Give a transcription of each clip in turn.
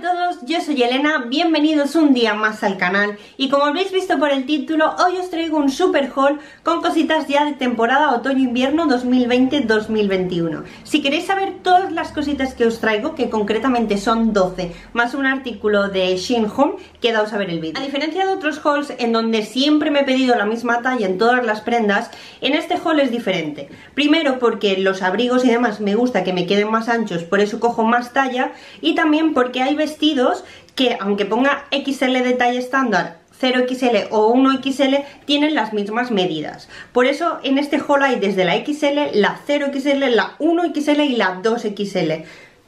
a todos, yo soy Elena, bienvenidos un día más al canal y como habréis visto por el título, hoy os traigo un super haul con cositas ya de temporada otoño-invierno 2020-2021. Si queréis saber todas las cositas que os traigo, que concretamente son 12, más un artículo de Shin Home, quedaos a ver el vídeo. A diferencia de otros hauls en donde siempre me he pedido la misma talla en todas las prendas, en este haul es diferente. Primero porque los abrigos y demás me gusta que me queden más anchos, por eso cojo más talla y también porque hay hay vestidos que aunque ponga XL de talla estándar 0XL o 1XL tienen las mismas medidas. Por eso en este haul hay desde la XL, la 0XL, la 1XL y la 2XL.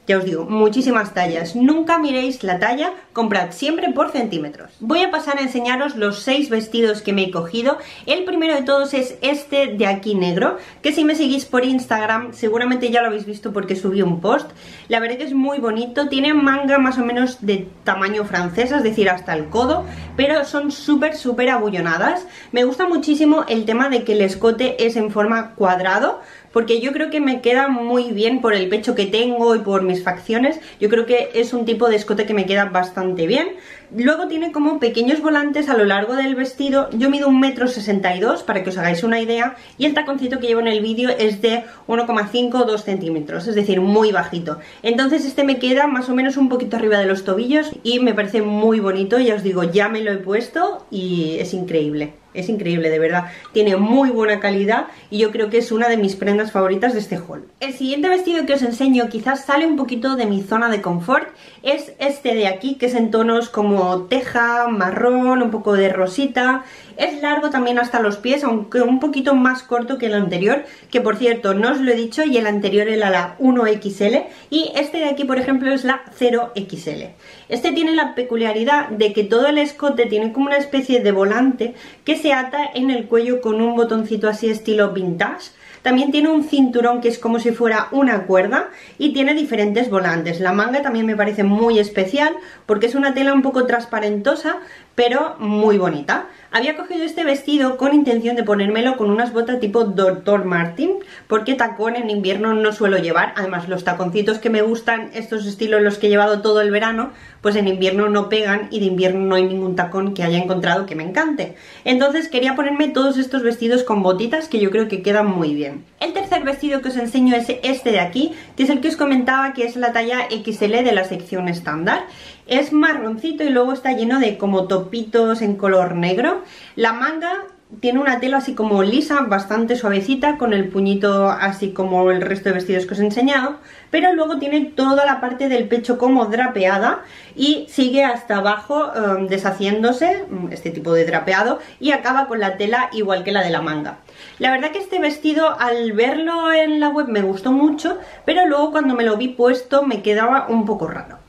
Ya os digo, muchísimas tallas. Nunca miréis la talla, comprad siempre por centímetros. Voy a pasar a enseñaros los seis vestidos que me he cogido. El primero de todos es este de aquí negro, que si me seguís por Instagram seguramente ya lo habéis visto porque subí un post. La verdad que es muy bonito, tiene manga más o menos de tamaño francés, es decir, hasta el codo, pero son súper, súper abullonadas. Me gusta muchísimo el tema de que el escote es en forma cuadrado, porque yo creo que me queda muy bien por el pecho que tengo y por mis facciones. Yo creo que es un tipo de escote que me queda bastante bien. Luego tiene como pequeños volantes a lo largo del vestido. Yo mido un metro sesenta para que os hagáis una idea. Y el taconcito que llevo en el vídeo es de 1,5 o 2 centímetros, es decir, muy bajito. Entonces este me queda más o menos un poquito arriba de los tobillos y me parece muy bonito. Ya os digo, ya me lo he puesto y es increíble. Es increíble, de verdad. Tiene muy buena calidad y yo creo que es una de mis prendas favoritas de este haul. El siguiente vestido que os enseño quizás sale un poquito de mi zona de confort. Es este de aquí, que es en tonos como teja, marrón, un poco de rosita. Es largo también hasta los pies, aunque un poquito más corto que el anterior, que por cierto, no os lo he dicho, y el anterior era la 1XL, y este de aquí, por ejemplo, es la 0XL. Este tiene la peculiaridad de que todo el escote tiene como una especie de volante que se ata en el cuello con un botoncito así estilo vintage, también tiene un cinturón que es como si fuera una cuerda y tiene diferentes volantes. La manga también me parece muy especial porque es una tela un poco transparentosa pero muy bonita. Había cogido este vestido con intención de ponérmelo con unas botas tipo Dr. Martin, porque tacón en invierno no suelo llevar. Además, los taconcitos que me gustan, estos estilos los que he llevado todo el verano, pues en invierno no pegan y de invierno no hay ningún tacón que haya encontrado que me encante. Entonces quería ponerme todos estos vestidos con botitas que yo creo que quedan muy bien. El tercer vestido que os enseño es este de aquí, que es el que os comentaba que es la talla XL de la sección estándar. Es marroncito y luego está lleno de como topitos en color negro. La manga tiene una tela así como lisa, bastante suavecita, con el puñito así como el resto de vestidos que os he enseñado, pero luego tiene toda la parte del pecho como drapeada y sigue hasta abajo em, deshaciéndose, mm, este tipo de drapeado, y acaba con la tela igual que la de la manga. La verdad que este vestido al verlo en la web me gustó mucho, pero luego cuando me lo vi puesto me quedaba un poco raro.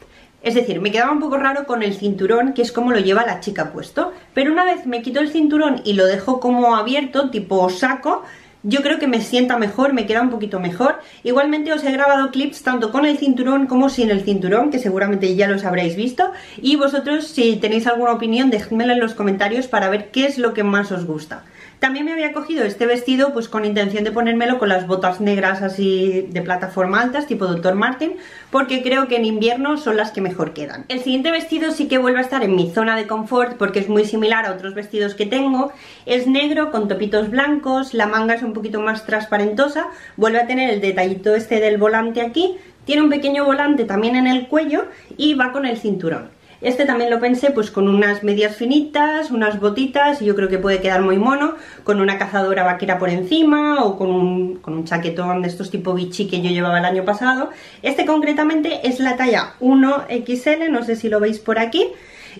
Es decir, me quedaba un poco raro con el cinturón, que es como lo lleva la chica puesto. Pero una vez me quito el cinturón y lo dejo como abierto, tipo saco, yo creo que me sienta mejor, me queda un poquito mejor. Igualmente os he grabado clips tanto con el cinturón como sin el cinturón, que seguramente ya los habréis visto. Y vosotros, si tenéis alguna opinión, dejadmela en los comentarios para ver qué es lo que más os gusta. También me había cogido este vestido pues con intención de ponérmelo con las botas negras así de plataforma altas tipo Dr. Martin porque creo que en invierno son las que mejor quedan. El siguiente vestido sí que vuelve a estar en mi zona de confort porque es muy similar a otros vestidos que tengo. Es negro con topitos blancos, la manga es un poquito más transparentosa, vuelve a tener el detallito este del volante aquí, tiene un pequeño volante también en el cuello y va con el cinturón. Este también lo pensé pues con unas medias finitas, unas botitas y yo creo que puede quedar muy mono, con una cazadora vaquera por encima o con un, con un chaquetón de estos tipo bichi que yo llevaba el año pasado. Este concretamente es la talla 1XL, no sé si lo veis por aquí.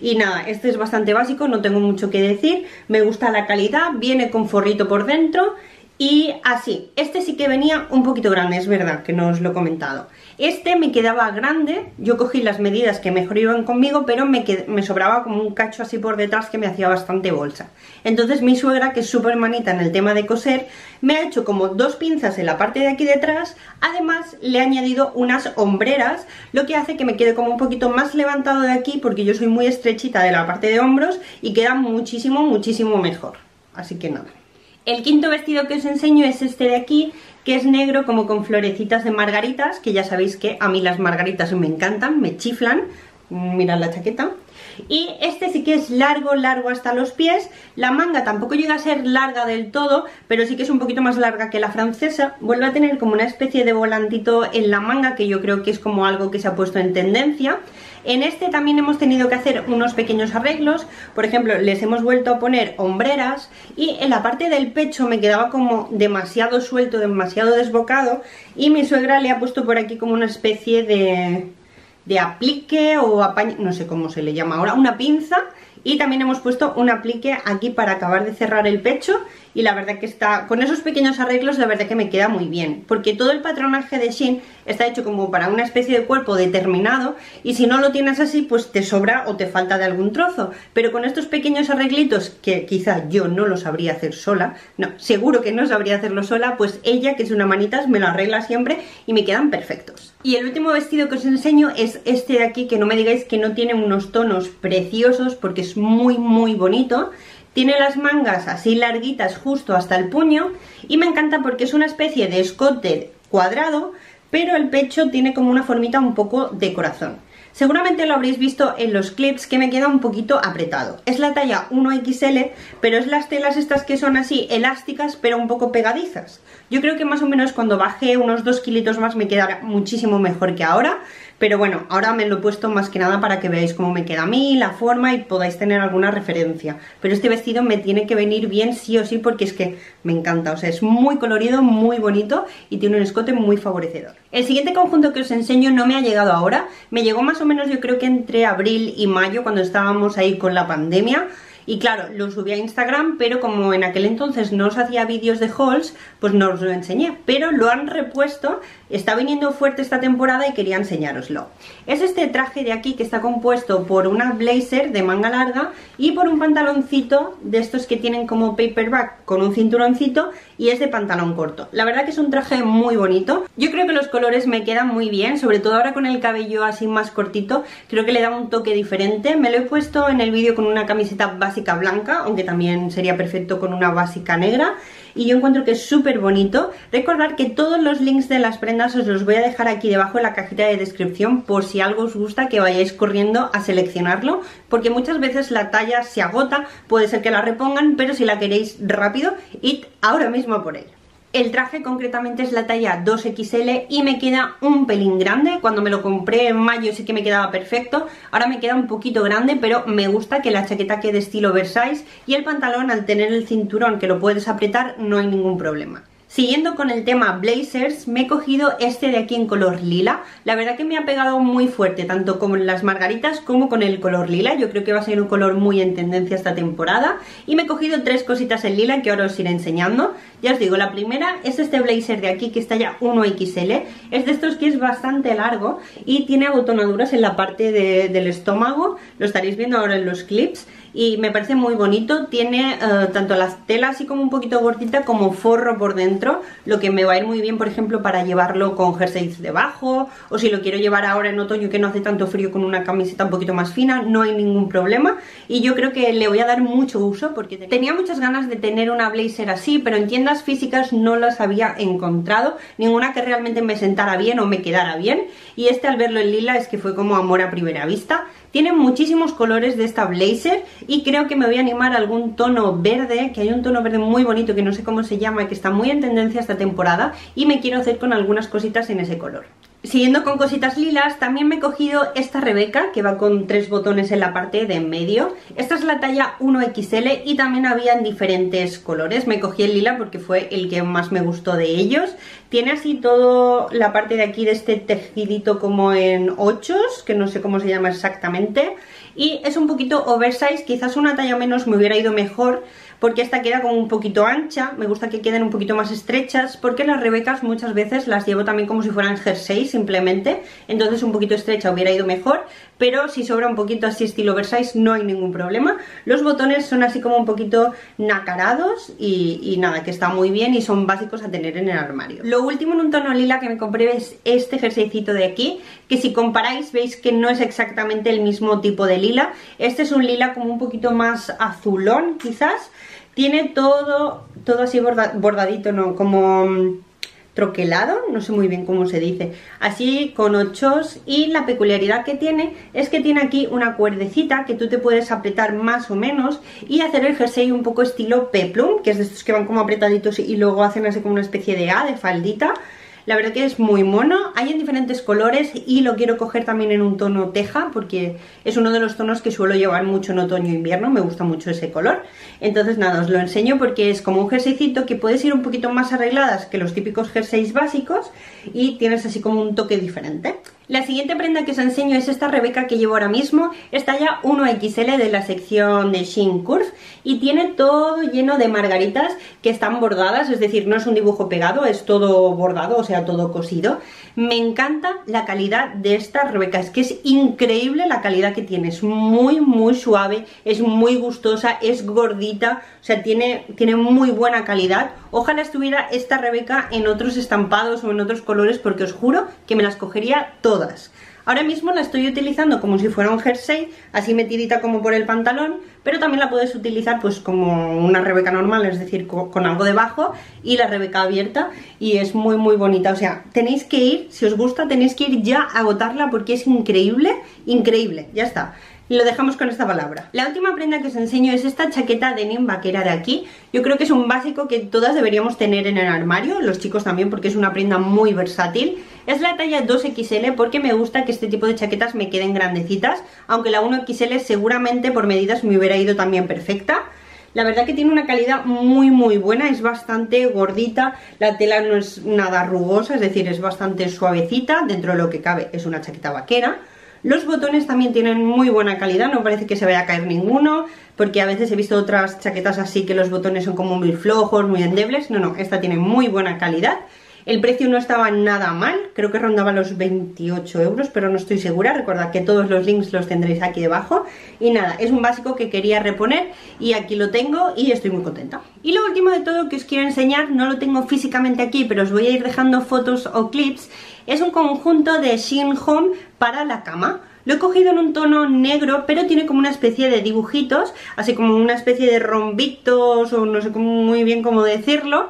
Y nada, este es bastante básico, no tengo mucho que decir, me gusta la calidad, viene con forrito por dentro y así, este sí que venía un poquito grande, es verdad que no os lo he comentado. Este me quedaba grande, yo cogí las medidas que mejor iban conmigo, pero me, me sobraba como un cacho así por detrás que me hacía bastante bolsa. Entonces mi suegra, que es súper manita en el tema de coser, me ha hecho como dos pinzas en la parte de aquí detrás, además le he añadido unas hombreras, lo que hace que me quede como un poquito más levantado de aquí, porque yo soy muy estrechita de la parte de hombros y queda muchísimo, muchísimo mejor. Así que nada. El quinto vestido que os enseño es este de aquí, que es negro como con florecitas de margaritas, que ya sabéis que a mí las margaritas me encantan, me chiflan, mirad la chaqueta y este sí que es largo, largo hasta los pies. La manga tampoco llega a ser larga del todo pero sí que es un poquito más larga que la francesa. Vuelve a tener como una especie de volantito en la manga que yo creo que es como algo que se ha puesto en tendencia. En este también hemos tenido que hacer unos pequeños arreglos, por ejemplo, les hemos vuelto a poner hombreras y en la parte del pecho me quedaba como demasiado suelto, demasiado desbocado y mi suegra le ha puesto por aquí como una especie de, de aplique o apaño, no sé cómo se le llama ahora, una pinza. Y también hemos puesto un aplique aquí para acabar de cerrar el pecho. Y la verdad que está, con esos pequeños arreglos la verdad que me queda muy bien. Porque todo el patronaje de Shein está hecho como para una especie de cuerpo determinado. Y si no lo tienes así pues te sobra o te falta de algún trozo. Pero con estos pequeños arreglitos que quizá yo no lo sabría hacer sola no, seguro que no sabría hacerlo sola pues ella que es una manitas me lo arregla siempre y me quedan perfectos y el último vestido que os enseño es este de aquí que no me digáis que no tiene unos tonos preciosos porque es muy muy bonito tiene las mangas así larguitas justo hasta el puño y me encanta porque es una especie de escote cuadrado, pero el pecho tiene como una formita un poco de corazón. Seguramente lo habréis visto en los clips que me queda un poquito apretado. Es la talla 1XL, pero es las telas estas que son así elásticas, pero un poco pegadizas. Yo creo que más o menos cuando baje unos 2 kilitos más me quedará muchísimo mejor que ahora, pero bueno, ahora me lo he puesto más que nada para que veáis cómo me queda a mí, la forma y podáis tener alguna referencia. Pero este vestido me tiene que venir bien sí o sí porque es que me encanta. O sea, es muy colorido, muy bonito y tiene un escote muy favorecedor. El siguiente conjunto que os enseño no me ha llegado ahora. Me llegó más o menos yo creo que entre abril y mayo cuando estábamos ahí con la pandemia. Y claro, lo subí a Instagram, pero como en aquel entonces no os hacía vídeos de hauls, pues no os lo enseñé. Pero lo han repuesto, está viniendo fuerte esta temporada y quería enseñároslo. Es este traje de aquí que está compuesto por una blazer de manga larga y por un pantaloncito de estos que tienen como paperback con un cinturoncito y es de pantalón corto. La verdad que es un traje muy bonito. Yo creo que los colores me quedan muy bien, sobre todo ahora con el cabello así más cortito, creo que le da un toque diferente. Me lo he puesto en el vídeo con una camiseta básica blanca, aunque también sería perfecto con una básica negra y yo encuentro que es súper bonito. Recordad que todos los links de las prendas os los voy a dejar aquí debajo en la cajita de descripción por si algo os gusta que vayáis corriendo a seleccionarlo porque muchas veces la talla se agota, puede ser que la repongan, pero si la queréis rápido, id ahora mismo por él. El traje concretamente es la talla 2XL y me queda un pelín grande. Cuando me lo compré en mayo sí que me quedaba perfecto. Ahora me queda un poquito grande, pero me gusta que la chaqueta quede estilo Versailles y el pantalón al tener el cinturón que lo puedes apretar no hay ningún problema. Siguiendo con el tema blazers, me he cogido este de aquí en color lila. La verdad que me ha pegado muy fuerte, tanto con las margaritas como con el color lila. Yo creo que va a ser un color muy en tendencia esta temporada. Y me he cogido tres cositas en lila que ahora os iré enseñando. Ya os digo, la primera es este blazer de aquí que está ya 1XL. Es de estos que es bastante largo y tiene abotonaduras en la parte del estómago. Lo estaréis viendo ahora en los clips y me parece muy bonito. Tiene eh, tanto las telas así como un poquito gordita como forro por dentro, lo que me va a ir muy bien, por ejemplo, para llevarlo con jerseys debajo o si lo quiero llevar ahora en otoño que no hace tanto frío con una camiseta un poquito más fina, no hay ningún problema. Y yo creo que le voy a dar mucho uso porque tenía muchas ganas de tener una blazer así, pero en tiendas físicas no las había encontrado, ninguna que realmente me sentara bien o me quedara bien. Y este al verlo en lila es que fue como amor a primera vista tiene muchísimos colores de esta blazer y creo que me voy a animar a algún tono verde, que hay un tono verde muy bonito que no sé cómo se llama, que está muy en tendencia esta temporada y me quiero hacer con algunas cositas en ese color. Siguiendo con cositas lilas, también me he cogido esta Rebeca, que va con tres botones en la parte de en medio. Esta es la talla 1XL y también había en diferentes colores. Me cogí el lila porque fue el que más me gustó de ellos. Tiene así todo la parte de aquí de este tejidito como en ochos, que no sé cómo se llama exactamente. Y es un poquito oversize, quizás una talla menos me hubiera ido mejor, porque esta queda como un poquito ancha, me gusta que queden un poquito más estrechas, porque las rebecas muchas veces las llevo también como si fueran jersey simplemente, entonces un poquito estrecha hubiera ido mejor, pero si sobra un poquito así estilo oversize no hay ningún problema. Los botones son así como un poquito nacarados y, nada, que está muy bien y son básicos a tener en el armario. Lo último en un tono lila que me compré es este jerseycito de aquí, que si comparáis veis que no es exactamente el mismo tipo de lila. Este es un lila como un poquito más azulón quizás, tiene todo, todo así bordadito, ¿no? Como mm, troquelado, no sé muy bien cómo se dice, así con ochos y la peculiaridad que tiene es que tiene aquí una cuerdecita que tú te puedes apretar más o menos y hacer el jersey un poco estilo peplum, que es de estos que van como apretaditos y luego hacen así como una especie de A, de faldita la verdad que es muy mono, hay en diferentes colores y lo quiero coger también en un tono teja porque es uno de los tonos que suelo llevar mucho en otoño e invierno, me gusta mucho ese color. Entonces nada, os lo enseño porque es como un jerseycito que puedes ir un poquito más arregladas que los típicos jerseys básicos y tienes así como un toque diferente. La siguiente prenda que os enseño es esta Rebeca que llevo ahora mismo, es talla 1XL de la sección de Shein Curve y tiene todo lleno de margaritas que están bordadas, es decir, no es un dibujo pegado, es todo bordado, o sea, todo cosido. Me encanta la calidad de esta Rebeca, es que es increíble la calidad que tiene, es muy muy suave, es muy gustosa, es gordita, o sea, tiene, tiene muy buena calidad. Ojalá estuviera esta Rebeca en otros estampados o en otros colores porque os juro que me las cogería todas Ahora mismo la estoy utilizando como si fuera un jersey, así metidita como por el pantalón, pero también la puedes utilizar pues como una rebeca normal, es decir, con, algo debajo y la rebeca abierta y es muy muy bonita, o sea, tenéis que ir, si os gusta tenéis que ir ya a agotarla porque es increíble, increíble, ya está lo dejamos con esta palabra. La última prenda que os enseño es esta chaqueta de denim vaquera de aquí. Yo creo que es un básico que todas deberíamos tener en el armario, los chicos también porque es una prenda muy versátil. Es la talla 2XL porque me gusta que este tipo de chaquetas me queden grandecitas, aunque la 1XL seguramente por medidas me hubiera ido también perfecta. La verdad que tiene una calidad muy muy buena, es bastante gordita, la tela no es nada rugosa, es decir, es bastante suavecita, dentro de lo que cabe es una chaqueta vaquera. Los botones también tienen muy buena calidad, no parece que se vaya a caer ninguno, porque a veces he visto otras chaquetas así que los botones son como muy flojos, muy endebles. No, no, esta tiene muy buena calidad. El precio no estaba nada mal, creo que rondaba los 28 euros, pero no estoy segura. Recordad que todos los links los tendréis aquí debajo. Y nada, es un básico que quería reponer y aquí lo tengo y estoy muy contenta. Y lo último de todo que os quiero enseñar, no lo tengo físicamente aquí, pero os voy a ir dejando fotos o clips, es un conjunto de Shein Home para la cama. Lo he cogido en un tono negro, pero tiene como una especie de dibujitos, así como una especie de rombitos o no sé muy bien cómo decirlo,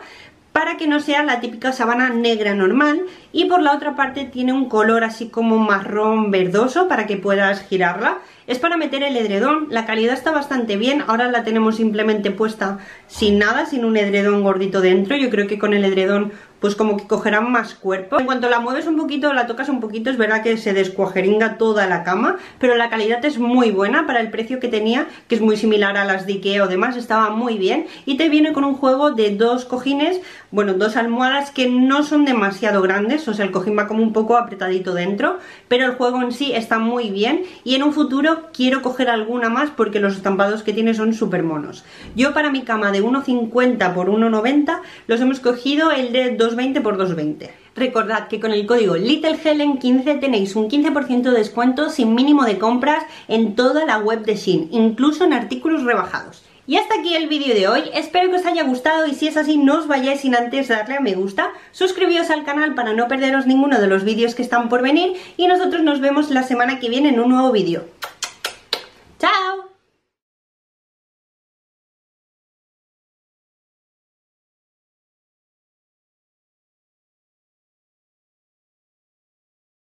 para que no sea la típica sabana negra normal y por la otra parte tiene un color así como marrón verdoso para que puedas girarla. Es para meter el edredón, la calidad está bastante bien, ahora la tenemos simplemente puesta sin nada, sin un edredón gordito dentro, yo creo que con el edredón pues como que cogerá más cuerpo. En cuanto la mueves un poquito, la tocas un poquito, es verdad que se descuajeringa toda la cama, pero la calidad es muy buena para el precio que tenía, que es muy similar a las de Ikea o demás, estaba muy bien, y te viene con un juego de dos cojines, bueno, dos almohadas que no son demasiado grandes, o sea, el cojín va como un poco apretadito dentro, pero el juego en sí está muy bien, y en un futuro quiero coger alguna más porque los estampados que tiene son súper monos. Yo para mi cama de 1,50 por 1,90 los hemos cogido el de 2,20 por 2,20. Recordad que con el código LittleHelen15 tenéis un 15% de descuento sin mínimo de compras en toda la web de Shein, incluso en artículos rebajados. Y hasta aquí el vídeo de hoy, espero que os haya gustado y si es así no os vayáis sin antes darle a me gusta, suscribíos al canal para no perderos ninguno de los vídeos que están por venir y nosotros nos vemos la semana que viene en un nuevo vídeo.